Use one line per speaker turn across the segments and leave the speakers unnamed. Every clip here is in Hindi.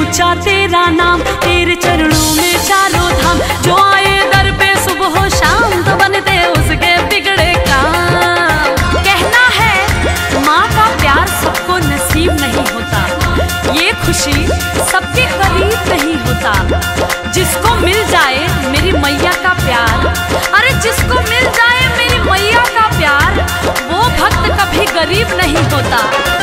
ऊँचा तेरा नाम, तेरे चरणों में चारों धाम।
जो आए दर पे सुबह हो शाम तो बनते उसके बिगड़े काम।
कहना है, माँ का प्यार सबको नसीब नहीं होता। ये खुशी सबके करीब नहीं होता। जिसको मिल जाए मेरी मैया का प्यार। अरे जिसको मिल जाए मेरी मैया का प्यार, वो भक्त कभी गरीब नहीं होता।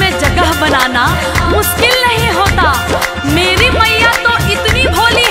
में जगह बनाना मुश्किल नहीं होता। मेरी मैया तो इतनी भोली